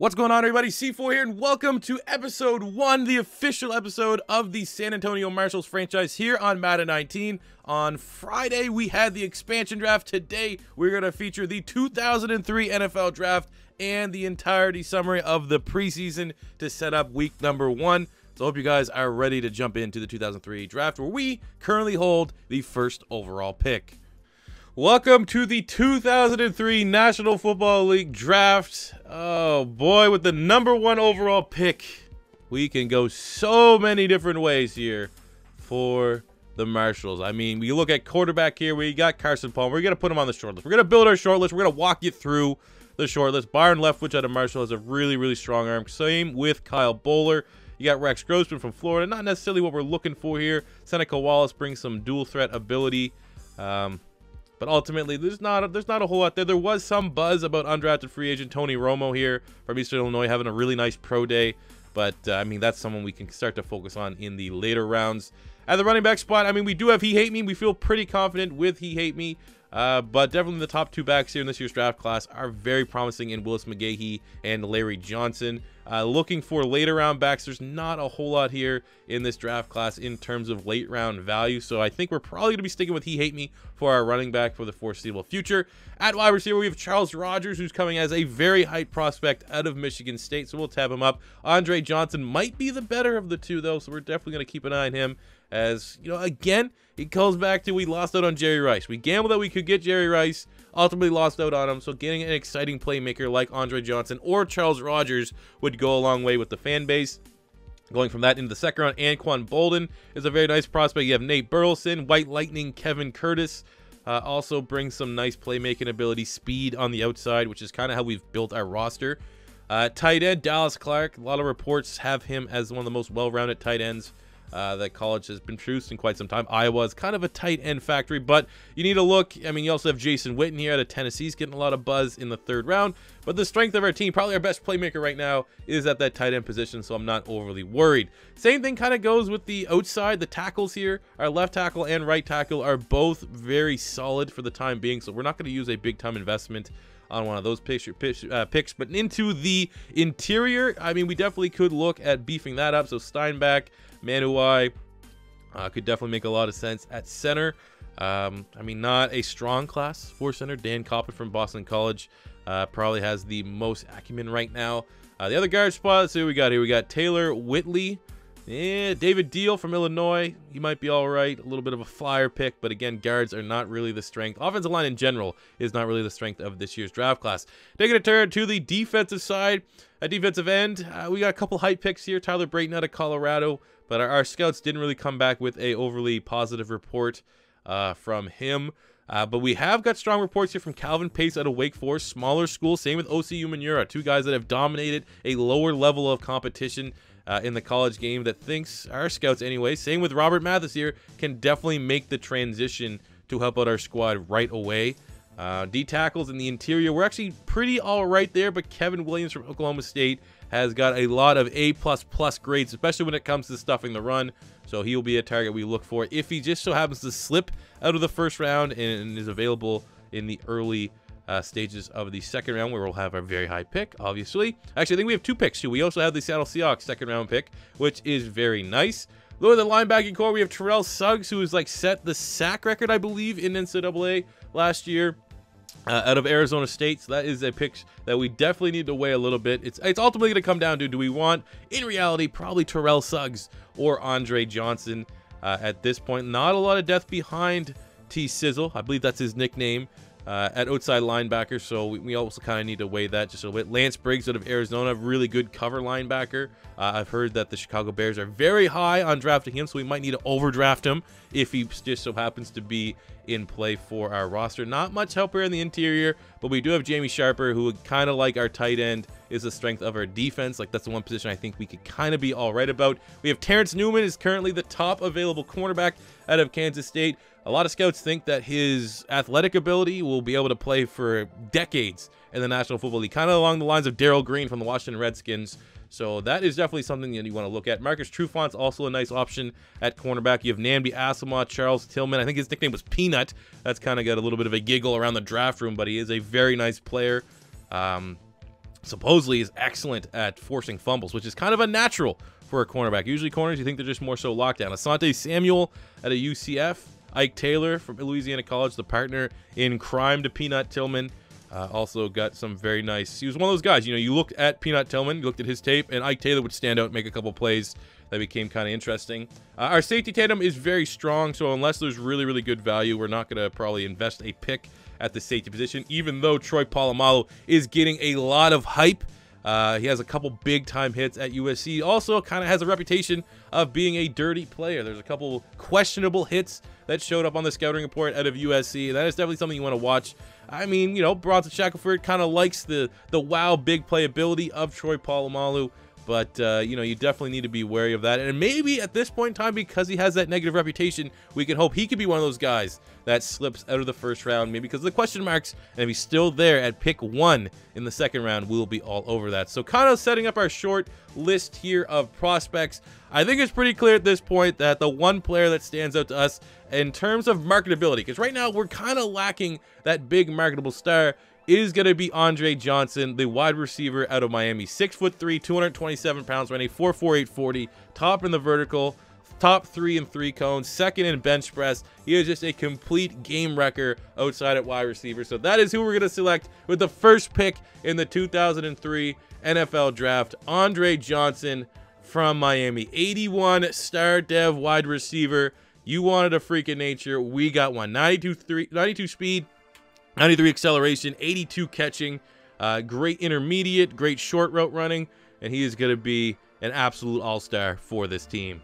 What's going on, everybody? C4 here, and welcome to episode one, the official episode of the San Antonio Marshalls franchise here on Madden 19. On Friday, we had the expansion draft. Today, we're going to feature the 2003 NFL draft and the entirety summary of the preseason to set up week number one. So, I hope you guys are ready to jump into the 2003 draft, where we currently hold the first overall pick. Welcome to the 2003 National Football League Draft. Oh boy, with the number one overall pick, we can go so many different ways here for the Marshalls. I mean, we look at quarterback here. We got Carson Palmer. We're going to put him on the short list. We're going to build our short list. We're going to walk you through the short list. Byron Leftwich out of Marshall has a really, really strong arm. Same with Kyle Boller. You got Rex Grossman from Florida. Not necessarily what we're looking for here. Seneca Wallace brings some dual threat ability. Um, but ultimately, there's not a, there's not a whole lot there. There was some buzz about undrafted free agent Tony Romo here from Eastern Illinois having a really nice pro day. But, uh, I mean, that's someone we can start to focus on in the later rounds. At the running back spot, I mean, we do have He Hate Me. We feel pretty confident with He Hate Me. Uh, but definitely the top two backs here in this year's draft class are very promising in Willis McGahee and Larry Johnson. Uh, looking for later round backs, there's not a whole lot here in this draft class in terms of late round value. So I think we're probably going to be sticking with He Hate Me for our running back for the foreseeable future. At wide receiver, we have Charles Rogers, who's coming as a very hype prospect out of Michigan State. So we'll tab him up. Andre Johnson might be the better of the two, though. So we're definitely going to keep an eye on him. As, you know, again, it comes back to we lost out on Jerry Rice. We gambled that we could get Jerry Rice, ultimately lost out on him. So getting an exciting playmaker like Andre Johnson or Charles Rogers would go a long way with the fan base. Going from that into the second round, Anquan Boldin is a very nice prospect. You have Nate Burleson, White Lightning, Kevin Curtis. Uh, also brings some nice playmaking ability, speed on the outside, which is kind of how we've built our roster. Uh, tight end, Dallas Clark. A lot of reports have him as one of the most well-rounded tight ends uh, that college has been produced in quite some time. Iowa is kind of a tight end factory, but you need to look. I mean, you also have Jason Witten here out of Tennessee. He's getting a lot of buzz in the third round, but the strength of our team, probably our best playmaker right now, is at that tight end position, so I'm not overly worried. Same thing kind of goes with the outside. The tackles here, our left tackle and right tackle are both very solid for the time being, so we're not going to use a big time investment on one of those picture, uh, picks. But into the interior, I mean, we definitely could look at beefing that up. So Steinbach, Manuwai uh, could definitely make a lot of sense at center. Um, I mean, not a strong class for center. Dan Koppen from Boston College uh, probably has the most acumen right now. Uh, the other guard spot, let's see what we got here. We got Taylor Whitley. Yeah, David Diehl from Illinois. He might be all right. A little bit of a flyer pick, but again, guards are not really the strength. Offensive line in general is not really the strength of this year's draft class. Taking a turn to the defensive side. At defensive end, uh, we got a couple hype picks here. Tyler Brayton out of Colorado, but our, our scouts didn't really come back with a overly positive report uh, from him. Uh, but we have got strong reports here from Calvin Pace out of Wake Forest, smaller school. Same with Osi Umenyiora, two guys that have dominated a lower level of competition uh, in the college game that thinks our scouts anyway. Same with Robert Mathis here, can definitely make the transition to help out our squad right away. Uh, D tackles in the interior, we're actually pretty all right there, but Kevin Williams from Oklahoma State has got a lot of A++ plus grades, especially when it comes to stuffing the run. So he will be a target we look for if he just so happens to slip out of the first round and is available in the early uh, stages of the second round where we'll have our very high pick, obviously. Actually, I think we have two picks, too. We also have the Seattle Seahawks second round pick, which is very nice. Lower the linebacking core, we have Terrell Suggs, who has like set the sack record, I believe, in NCAA last year. Uh, out of Arizona State. So that is a pick that we definitely need to weigh a little bit. It's it's ultimately going to come down to do we want, in reality, probably Terrell Suggs or Andre Johnson uh, at this point. Not a lot of depth behind T Sizzle. I believe that's his nickname uh, at outside linebacker, so we, we also kind of need to weigh that just a little bit. Lance Briggs out of Arizona, really good cover linebacker. Uh, I've heard that the Chicago Bears are very high on drafting him, so we might need to overdraft him if he just so happens to be in play for our roster. Not much help here in the interior, but we do have Jamie Sharper, who would kind of like our tight end is the strength of our defense. Like that's the one position I think we could kind of be all right about. We have Terrence Newman is currently the top available cornerback out of Kansas State. A lot of scouts think that his athletic ability will be able to play for decades in the National Football League, kind of along the lines of Darrell Green from the Washington Redskins. So that is definitely something that you want to look at. Marcus Trufant's also a nice option at cornerback. You have Nnamdi Asomugha, Charles Tillman. I think his nickname was Peanut. That's kind of got a little bit of a giggle around the draft room, but he is a very nice player. Um, supposedly is excellent at forcing fumbles, which is kind of unnatural for a cornerback. Usually corners, you think they're just more so lockdown. Asante Samuel at a UCF. Ike Taylor from Louisiana College, the partner in crime to Peanut Tillman. Uh, also got some very nice. He was one of those guys. You know, you looked at Peanut Tillman, you looked at his tape, and Ike Taylor would stand out, and make a couple plays that became kind of interesting. Uh, our safety tandem is very strong, so unless there's really, really good value, we're not going to probably invest a pick at the safety position, even though Troy Polamalu is getting a lot of hype. Uh, he has a couple big time hits at USC. Also, kind of has a reputation of being a dirty player. There's a couple questionable hits that showed up on the scouting report out of USC. That is definitely something you want to watch. I mean, you know, Bronson Shackelford kind of likes the the wow big playability of Troy Polamalu. But, uh, you know, you definitely need to be wary of that. And maybe at this point in time, because he has that negative reputation, we can hope he could be one of those guys that slips out of the first round, maybe because of the question marks. And if he's still there at pick one in the second round, we'll be all over that. So kind of setting up our short list here of prospects. I think it's pretty clear at this point that the one player that stands out to us in terms of marketability, because right now we're kind of lacking that big marketable star, is going to be Andre Johnson, the wide receiver out of Miami. 6'3", 227 pounds, running 4'4", top in the vertical, top three in three cones, second in bench press. He is just a complete game wrecker outside at wide receiver. So that is who we're going to select with the first pick in the 2003 NFL Draft. Andre Johnson from Miami. 81 star dev wide receiver. You wanted a freak of nature. We got one. 92, three, 92 speed, 93 acceleration, 82 catching, uh, great intermediate, great short route running, and he is going to be an absolute all-star for this team.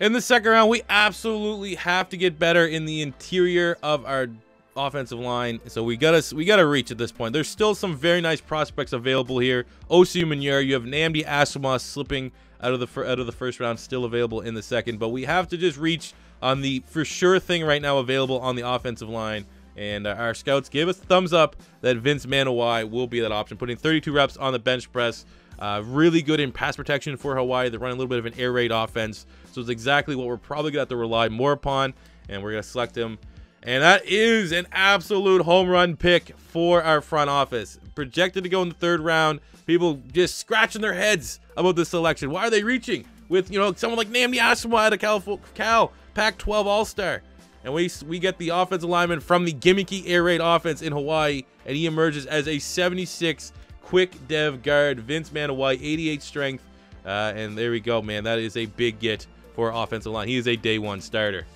In the second round, we absolutely have to get better in the interior of our offensive line. So we gotta we gotta reach at this point. There's still some very nice prospects available here. Osi Umenyiora, you have Nnamdi Asomugha slipping out of the out of the first round, still available in the second. But we have to just reach on the for sure thing right now available on the offensive line. And uh, our scouts gave us thumbs up that Vince Manuwai will be that option, putting 32 reps on the bench press. Uh, really good in pass protection for Hawaii. They're running a little bit of an air raid offense. So it's exactly what we're probably going to have to rely more upon. And we're going to select him. And that is an absolute home run pick for our front office. Projected to go in the third round. People just scratching their heads about this selection. Why are they reaching with, you know, someone like Nnamdi Asomugha at a Cal, Cal Pac-12 All-Star? And we we get the offensive lineman from the gimmicky air raid offense in Hawaii, and he emerges as a 76 quick dev guard. Vince Manuwai, 88 strength, uh, and there we go, man. That is a big get for offensive line. He is a day one starter.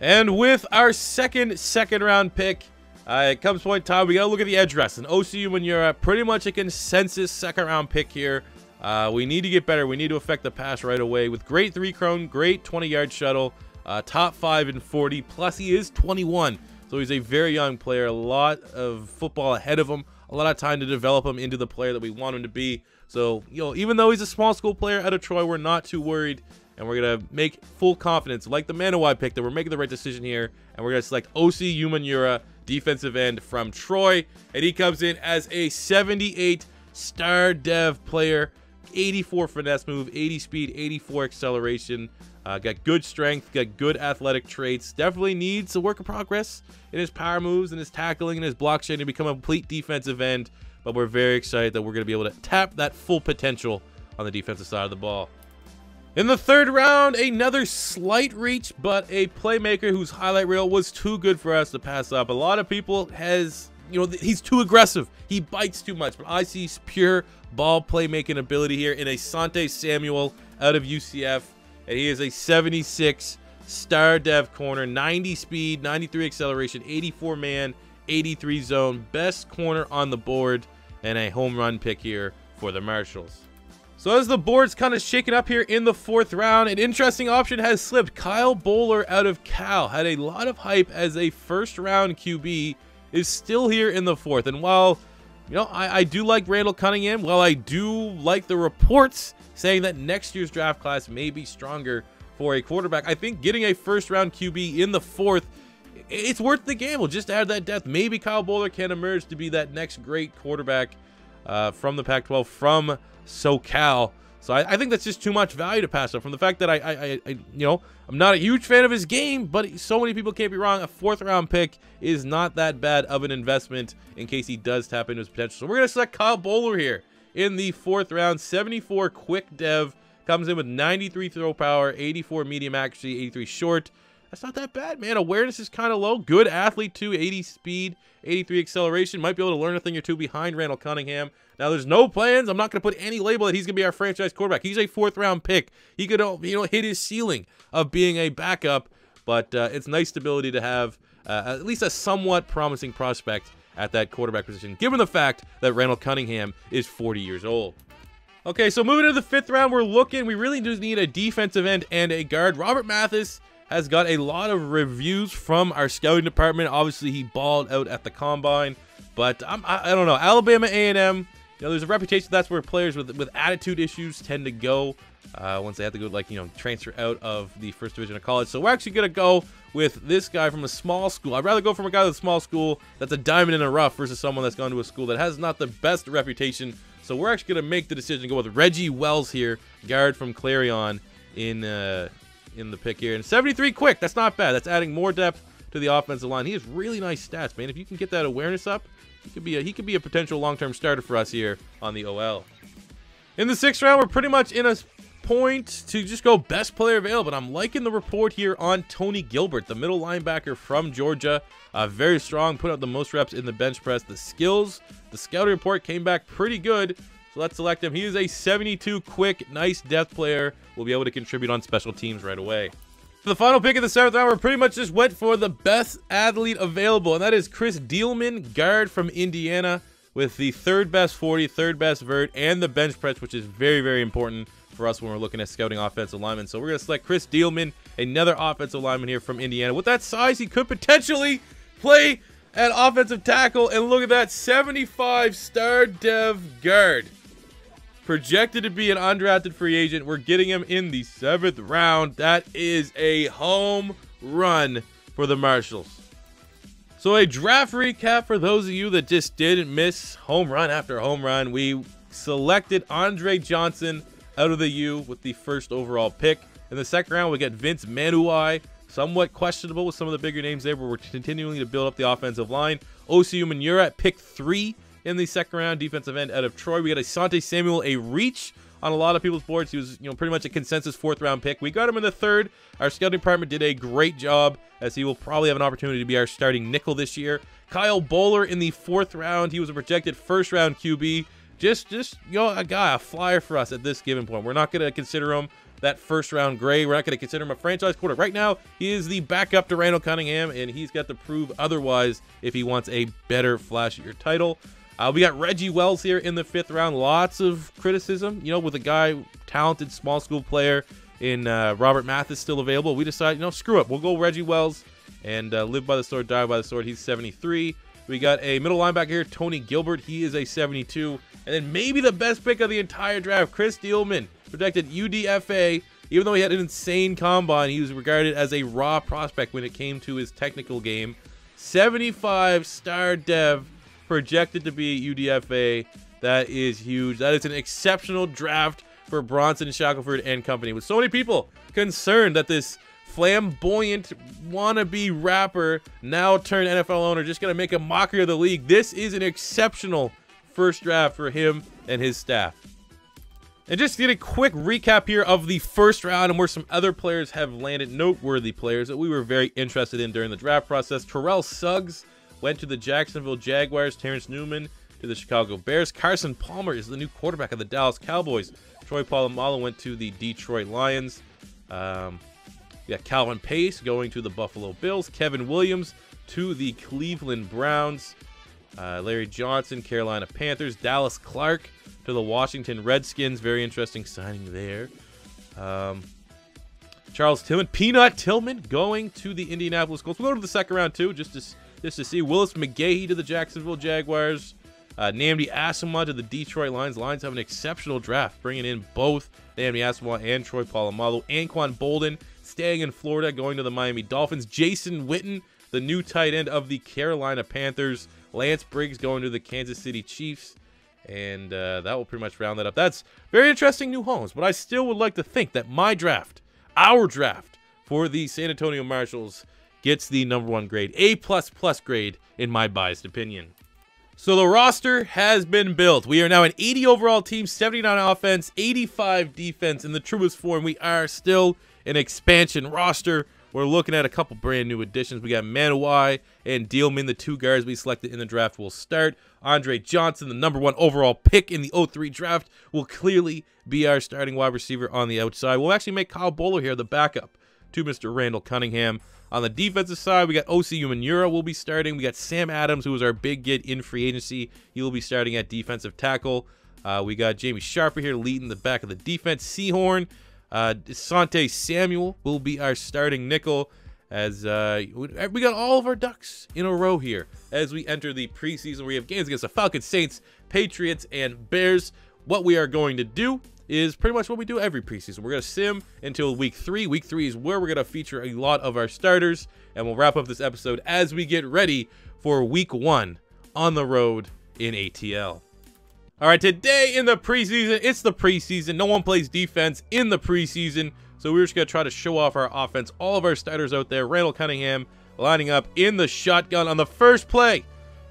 And with our second second round pick, uh, it comes point time. We got to look at the edge rush. And Osi Umenyiora, pretty much a consensus second round pick here. Uh, we need to get better. We need to affect the pass right away with great three cone, great 20 yard shuttle. Uh, top five in 40, plus he is 21. So he's a very young player, a lot of football ahead of him, a lot of time to develop him into the player that we want him to be. So, you know, even though he's a small school player out of Troy, we're not too worried. And we're going to make full confidence, like the Manuwai pick, that we're making the right decision here. And we're going to select Osi Umenyiora, defensive end from Troy. And he comes in as a 78 star dev player, 84 finesse move, 80 speed, 84 acceleration. Uh, got good strength, got good athletic traits. Definitely needs a work in progress in his power moves and his tackling and his block shedding to become a complete defensive end. But we're very excited that we're going to be able to tap that full potential on the defensive side of the ball. In the third round, another slight reach, but a playmaker whose highlight reel was too good for us to pass up. A lot of people has, you know, he's too aggressive. He bites too much, but I see pure ball playmaking ability here in Asante Samuel out of UCF and he is a 76 star dev corner, 90 speed, 93 acceleration, 84 man, 83 zone, best corner on the board, and a home run pick here for the Marshalls. So as the board's kind of shaken up here in the fourth round, an interesting option has slipped. Kyle Boller out of Cal had a lot of hype as a first round QB, is still here in the fourth. And while, you know, I, I do like Randall Cunningham, while I do like the reports saying that next year's draft class may be stronger for a quarterback. I think getting a first round QB in the fourth, it's worth the gamble just to add that depth. Maybe Kyle Boller can emerge to be that next great quarterback uh, from the Pac 12, from SoCal. So I, I, think that's just too much value to pass up. From the fact that I, I, I, you know, I'm not a huge fan of his game, but so many people can't be wrong. A fourth round pick is not that bad of an investment in case he does tap into his potential. So we're gonna select Kyle Boller here in the fourth round. 74 quick dev comes in with 93 throw power, 84 medium accuracy, 83 short. That's not that bad, man. Awareness is kind of low. Good athlete, too. 80 speed, 83 acceleration. Might be able to learn a thing or two behind Randall Cunningham. Now, there's no plans. I'm not going to put any label that he's going to be our franchise quarterback. He's a fourth round pick. He could, you know, hit his ceiling of being a backup, but uh, it's nice stability to have uh, at least a somewhat promising prospect at that quarterback position, given the fact that Randall Cunningham is 40 years old. Okay, so moving to the fifth round, we're looking. We really do need a defensive end and a guard. Robert Mathis has got a lot of reviews from our scouting department. Obviously, he balled out at the combine, but I'm, I, I don't know. Alabama A&M, you know, there's a reputation that's where players with with attitude issues tend to go uh, once they have to go, like, you know, transfer out of the first division of college. So we're actually going to go with this guy from a small school. I'd rather go from a guy with a small school that's a diamond in the rough versus someone that's gone to a school that has not the best reputation. So we're actually going to make the decision to go with Reggie Wells here, guard from Clarion in uh, in the pick here. And 73 quick. That's not bad. That's adding more depth to the offensive line. He has really nice stats, man. If you can get that awareness up, he could be a, he could be a potential long-term starter for us here on the OL. In the sixth round, we're pretty much in a point to just go best player available. But I'm liking the report here on Tony Gilbert, the middle linebacker from Georgia. Uh, very strong, put up the most reps in the bench press. The skills, the scouting report came back pretty good. So let's select him. He is a 72 quick, nice depth player. We'll be able to contribute on special teams right away. For the final pick of the seventh round, we pretty much just went for the best athlete available, and that is Chris Dielman, guard from Indiana, with the third best 40, third best vert, and the bench press, which is very, very important for us when we're looking at scouting offensive linemen. So we're going to select Chris Dielman, another offensive lineman here from Indiana. With that size, he could potentially play at offensive tackle. And look at that, 75 star dev guard projected to be an undrafted free agent. We're getting him in the seventh round. That is a home run for the Marshalls. So a draft recap for those of you that just didn't miss home run after home run. We selected Andre Johnson out of the U with the first overall pick. In the second round, we get Vince Manuwai, somewhat questionable with some of the bigger names there, but we're continuing to build up the offensive line. Osi Umenyiora at pick three in the second round, defensive end out of Troy. We got Asante Samuel, a reach on a lot of people's boards. He was, you know, pretty much a consensus fourth round pick. We got him in the third. Our scouting department did a great job as he will probably have an opportunity to be our starting nickel this year. Kyle Boller in the fourth round. He was a projected first round QB. Just, just, you know, a guy, a flyer for us at this given point. We're not going to consider him that first round grade. We're not going to consider him a franchise quarter. Right now, he is the backup to Randall Cunningham, and he's got to prove otherwise if he wants a better, flashier title. Uh, we got Reggie Wells here in the fifth round. Lots of criticism, you know, with a guy, talented small school player in uh, Robert Mathis still available. We decided, you know, screw it. We'll go Reggie Wells and uh, live by the sword, die by the sword. He's 73. We got a middle linebacker here, Tony Gilbert. He is a 72. And then maybe the best pick of the entire draft, Chris Dielman, protected UDFA. Even though he had an insane combine, he was regarded as a raw prospect when it came to his technical game. 75 star dev projected to be UDFA. That is huge. That is an exceptional draft for Bronson Shackelford and company. With so many people concerned that this flamboyant wannabe rapper, now turned NFL owner, just going to make a mockery of the league. This is an exceptional first draft for him and his staff. And just get a quick recap here of the first round and where some other players have landed, noteworthy players that we were very interested in during the draft process. Terrell Suggs went to the Jacksonville Jaguars. Terrence Newman to the Chicago Bears. Carson Palmer is the new quarterback of the Dallas Cowboys. Troy Polamalu went to the Detroit Lions. Um, we got Calvin Pace going to the Buffalo Bills. Kevin Williams to the Cleveland Browns. Uh, Larry Johnson, Carolina Panthers. Dallas Clark to the Washington Redskins. Very interesting signing there. Um, Charles Tillman, Peanut Tillman going to the Indianapolis Colts. We'll go to the second round too, just to just to see Willis McGahee to the Jacksonville Jaguars. Uh, Nnamdi Asomugha to the Detroit Lions. Lions have an exceptional draft, bringing in both Nnamdi Asomugha and Troy Polamalu. Anquan Boldin staying in Florida, going to the Miami Dolphins. Jason Witten, the new tight end of the Carolina Panthers. Lance Briggs going to the Kansas City Chiefs. And uh, that will pretty much round that up. That's very interesting new homes, but I still would like to think that my draft, our draft for the San Antonio Marshalls, gets the number one grade, A plus plus grade in my biased opinion. So the roster has been built. We are now an 80 overall team, 79 offense, 85 defense. In the truest form, we are still an expansion roster. We're looking at a couple brand new additions. We got Manuwai and Dielman, the two guards we selected in the draft, will start. Andre Johnson, the number one overall pick in the 03 draft, will clearly be our starting wide receiver on the outside. We'll actually make Kyle Boller here the backup to Mr. Randall Cunningham. On the defensive side, we got Osi Umenyiora will be starting. We got Sam Adams, who was our big get in free agency. He will be starting at defensive tackle. Uh, we got Jamie Sharper here leading the back of the defense. Seahorn, uh, Sante Samuel will be our starting nickel. As uh, we got all of our ducks in a row here as we enter the preseason. We have games against the Falcons, Saints, Patriots, and Bears. What we are going to do is pretty much what we do every preseason. We're going to sim until week three. Week three is where we're going to feature a lot of our starters, and we'll wrap up this episode as we get ready for week one on the road in ATL. All right, today in the preseason, it's the preseason. No one plays defense in the preseason, so we're just going to try to show off our offense. All of our starters out there, Randall Cunningham lining up in the shotgun on the first play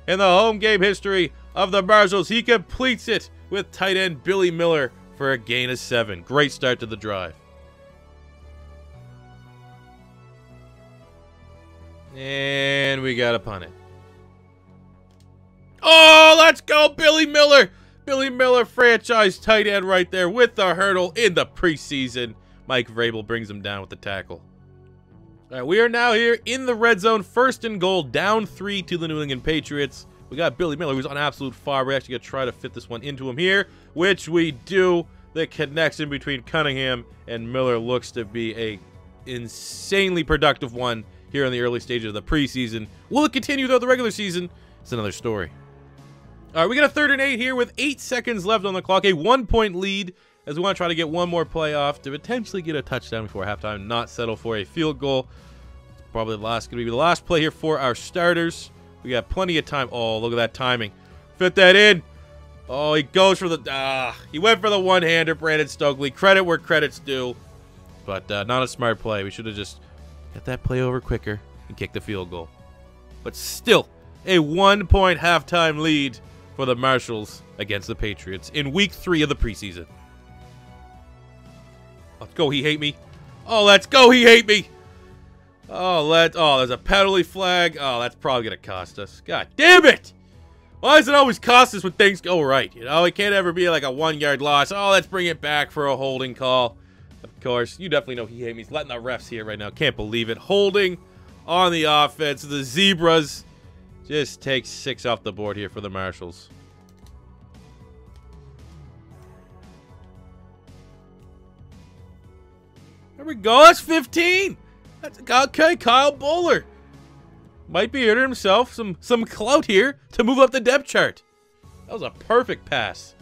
in the home game history of the Marshalls. He completes it with tight end Billy Miller for a gain of seven. Great start to the drive. And we got to punt it. Oh, let's go, Billy Miller. Billy Miller, franchise tight end right there with the hurdle in the preseason. Mike Vrabel brings him down with the tackle. All right, we are now here in the red zone, first and goal, down three to the New England Patriots. We got Billy Miller, who's on absolute fire. We're actually going to try to fit this one into him here, which we do. The connection between Cunningham and Miller looks to be a insanely productive one here in the early stages of the preseason. Will it continue throughout the regular season? It's another story. All right, we got a third and eight here with eight seconds left on the clock. A one-point lead as we want to try to get one more play off to potentially get a touchdown before halftime, not settle for a field goal. Probably the last going to be the last play here for our starters. We got plenty of time. Oh, look at that timing. Fit that in. Oh, he goes for the... Ah, he went for the one-hander, Brandon Stokley. Credit where credit's due. But uh, not a smart play. We should have just got that play over quicker and kicked the field goal. But still, a one-point halftime lead for the Marshalls against the Patriots in week three of the preseason. Let's go, he hate me. Oh, let's go, he hate me. Oh, let oh, there's a penalty flag. Oh, that's probably gonna cost us. God damn it! Why does it always cost us when things go right? You know, it can't ever be like a one-yard loss. Oh, let's bring it back for a holding call. Of course, you definitely know he hate me. He's letting the refs here right now. Can't believe it. Holding on the offense. The Zebras just take six off the board here for the Marshalls. There we go. That's 15. That's okay. Kyle Boller might be earning himself some some clout here to move up the depth chart. That was a perfect pass.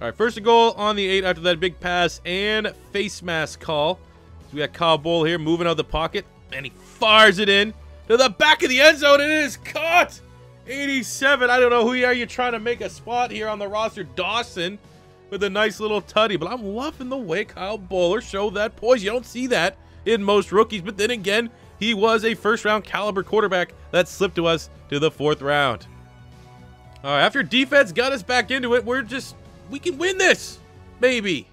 All right, first goal on the eight after that big pass and face mask call. So we got Kyle Boller here moving out of the pocket, and he fires it in to the back of the end zone, and it is caught. 87. I don't know who you are. You're trying to make a spot here on the roster. Dawson with a nice little tutty. But I'm loving the way Kyle Boller showed that poise. You don't see that in most rookies. But then again, he was a first-round caliber quarterback that slipped to us to the fourth round. All right, after defense got us back into it, we're just, we can win this. Maybe.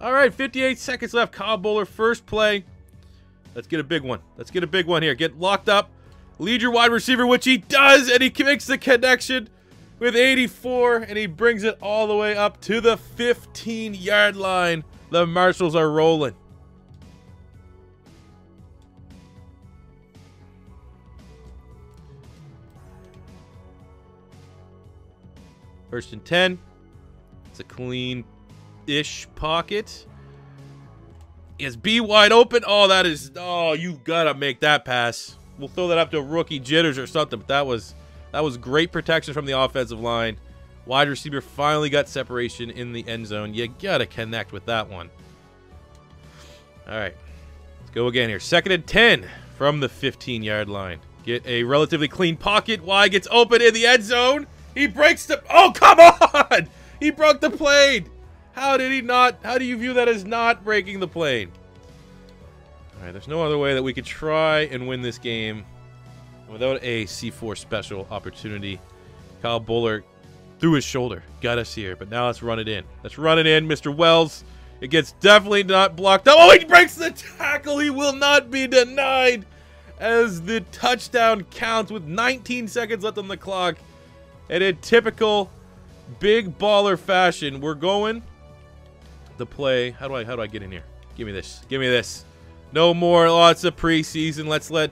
All right, 58 seconds left. Kyle Boller, first play. Let's get a big one. Let's get a big one here. Get locked up. Lead your wide receiver, which he does, and he makes the connection with 84, and he brings it all the way up to the 15-yard line. The Marshalls are rolling. First and 10. It's a clean-ish pocket. Is B wide open? Oh, that is... Oh, you gotta make that pass. We'll throw that up to rookie jitters or something, but that was... That was great protection from the offensive line. Wide receiver finally got separation in the end zone. You gotta connect with that one. All right. Let's go again here. Second and 10 from the 15-yard line. Get a relatively clean pocket. Y gets open in the end zone. He breaks the... Oh, come on! He broke the plane! How did he not... How do you view that as not breaking the plane? Alright, there's no other way that we could try and win this game without a C4 special opportunity. Kyle Boller through his shoulder. Got us here, but now let's run it in. Let's run it in, Mr. Wells. It gets definitely not blocked up. Oh, he breaks the tackle. He will not be denied as the touchdown counts with 19 seconds left on the clock. And in typical big baller fashion, we're going the play. How do I how do I get in here? Give me this. Give me this. No more lots of preseason. Let's let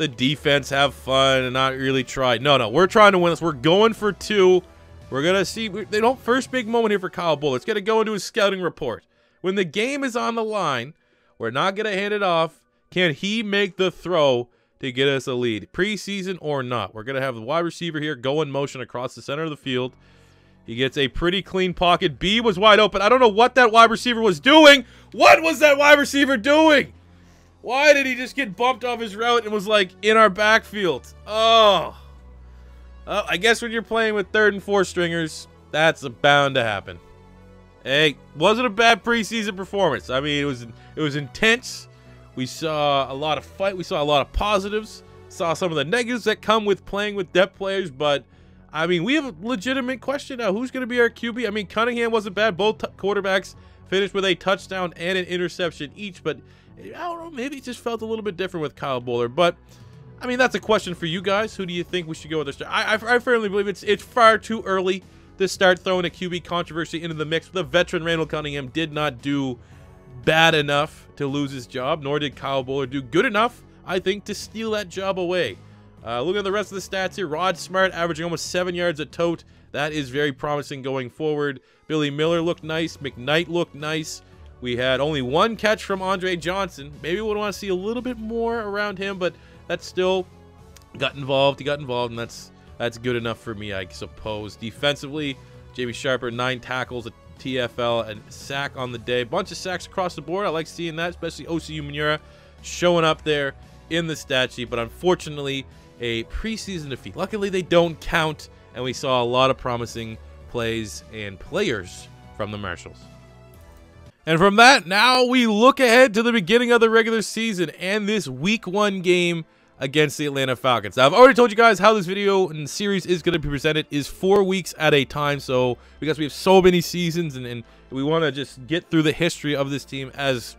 the defense have fun and not really try. No, no, we're trying to win this. We're going for two. We're going to see. They don't first big moment here for Kyle Bull. It's going to go into his scouting report. When the game is on the line, we're not going to hand it off. Can he make the throw to get us a lead? Preseason or not. We're going to have the wide receiver here go in motion across the center of the field. He gets a pretty clean pocket. B was wide open. I don't know what that wide receiver was doing. What was that wide receiver doing? Why did he just get bumped off his route and was like in our backfield? Oh. I guess when you're playing with third and fourth stringers, that's bound to happen. Hey, wasn't a bad preseason performance. I mean, it was it was intense. We saw a lot of fight. We saw a lot of positives. Saw some of the negatives that come with playing with depth players, but I mean, we have a legitimate question now. Who's going to be our QB? I mean, Cunningham wasn't bad. Both quarterbacks finished with a touchdown and an interception each, but I don't know, maybe it just felt a little bit different with Kyle Boller. But, I mean, that's a question for you guys. Who do you think we should go with this? I, I, I firmly believe it's, it's far too early to start throwing a QB controversy into the mix. The veteran Randall Cunningham did not do bad enough to lose his job, nor did Kyle Boller do good enough, I think, to steal that job away. Uh, looking at the rest of the stats here, Rod Smart averaging almost seven yards a tote. That is very promising going forward. Billy Miller looked nice. McKnight looked nice. We had only one catch from Andre Johnson. Maybe we would want to see a little bit more around him, but that still got involved. He got involved, and that's that's good enough for me, I suppose. Defensively, Jamie Sharper, nine tackles, a TFL, and sack on the day. Bunch of sacks across the board. I like seeing that, especially Osi Umenyiora showing up there in the stat sheet. But unfortunately, a preseason defeat. Luckily, they don't count, and we saw a lot of promising plays and players from the Marshalls. And from that, now we look ahead to the beginning of the regular season and this week one game against the Atlanta Falcons. Now, I've already told you guys how this video and series is going to be presented is four weeks at a time. So because we have so many seasons and, and we want to just get through the history of this team as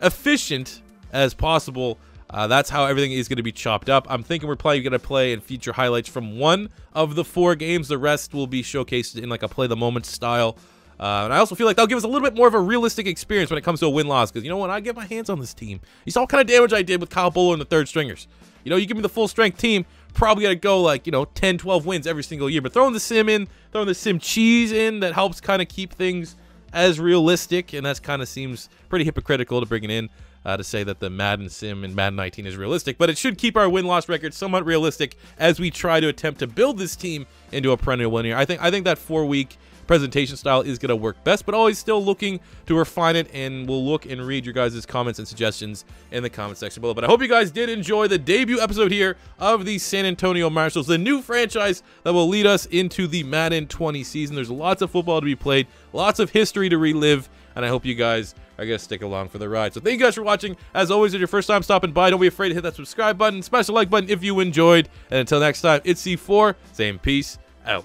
efficient as possible, uh, that's how everything is going to be chopped up. I'm thinking we're probably going to play and feature highlights from one of the four games. The rest will be showcased in like a play the moment style. Uh, and I also feel like that'll give us a little bit more of a realistic experience when it comes to a win-loss. Because you know what? I get my hands on this team. You saw what kind of damage I did with Kyle Boller and the third stringers. You know, you give me the full-strength team, probably got to go like, you know, 10, 12 wins every single year. But throwing the sim in, throwing the sim cheese in, that helps kind of keep things as realistic. And that kind of seems pretty hypocritical to bring it in uh, to say that the Madden sim in Madden 19 is realistic. But it should keep our win-loss record somewhat realistic as we try to attempt to build this team into a perennial winner. I think I think that four-week presentation style is going to work best, but always still looking to refine it, and we'll look and read your guys' comments and suggestions in the comment section below. But I hope you guys did enjoy the debut episode here of the San Antonio Marshalls, the new franchise that will lead us into the Madden 20 season. There's lots of football to be played, lots of history to relive, and I hope you guys are to stick along for the ride. So thank you guys for watching. As always, if your first time stopping by, don't be afraid to hit that subscribe button, smash the like button if you enjoyed. And until next time, it's C4 same peace out.